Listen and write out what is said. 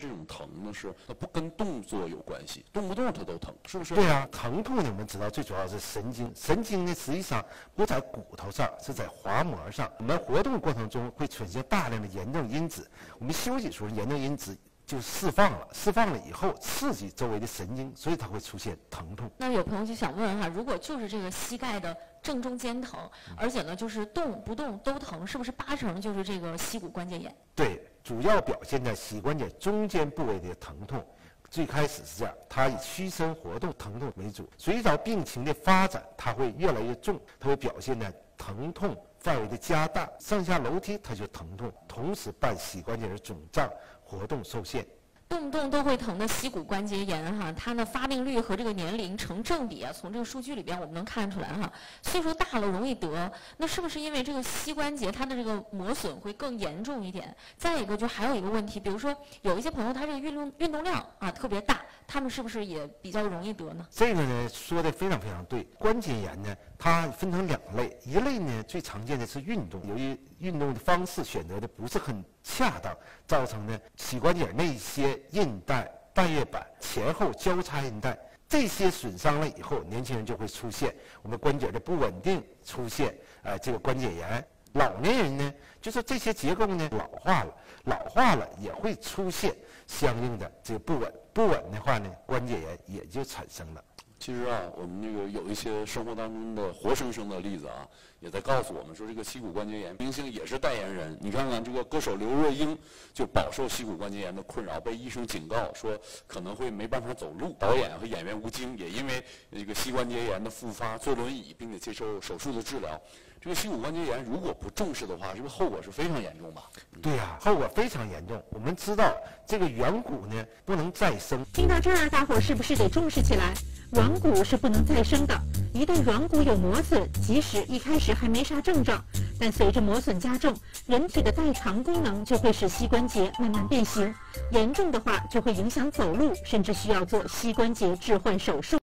这种疼呢是它不跟动作有关系，动不动它都疼，是不是？对啊，疼痛你，们知道最主要是神经，神经呢实际上不在骨头上，是在滑膜上。我们活动过程中会出现大量的炎症因子，我们休息时候炎症因子就释放了，释放了以后刺激周围的神经，所以它会出现疼痛。那有朋友就想问哈，如果就是这个膝盖的正中间疼，而且呢就是动不动都疼，是不是八成就是这个膝骨关节炎？对，主要表现在膝关节中间部位的疼痛。最开始是这样，它以屈伸活动疼痛为主，随着病情的发展，它会越来越重，它会表现在疼痛范围的加大，上下楼梯它就疼痛，同时伴膝关节的肿胀、活动受限。动不动都会疼的膝骨关节炎哈，它的发病率和这个年龄成正比啊。从这个数据里边我们能看出来哈，岁数大了容易得，那是不是因为这个膝关节它的这个磨损会更严重一点？再一个就还有一个问题，比如说有一些朋友他这个运动运动量啊特别大，他们是不是也比较容易得呢？这个呢说的非常非常对，关节炎呢它分成两类，一类呢最常见的是运动，由于运动的方式选择的不是很恰当，造成呢膝关节那些韧带、半月板前后交叉韧带这些损伤了以后，年轻人就会出现我们关节的不稳定，出现呃这个关节炎。老年人呢，就是这些结构呢老化了，老化了也会出现相应的这个不稳，不稳的话呢，关节炎也就产生了。其实啊，我们这个有一些生活当中的活生生的例子啊，也在告诉我们说，这个膝骨关节炎，明星也是代言人。你看看这个歌手刘若英就饱受膝骨关节炎的困扰，被医生警告说可能会没办法走路。导演和演员吴京也因为这个膝关节炎的复发坐轮椅，并且接受手术的治疗。这个膝骨关节炎如果不重视的话，是不是后果是非常严重的。对呀，后果非常严重。我们知道这个软骨呢不能再生。听到这儿，大伙儿是不是得重视起来？软骨是不能再生的，一旦软骨有磨损，即使一开始还没啥症状，但随着磨损加重，人体的代偿功能就会使膝关节慢慢变形，严重的话就会影响走路，甚至需要做膝关节置换手术。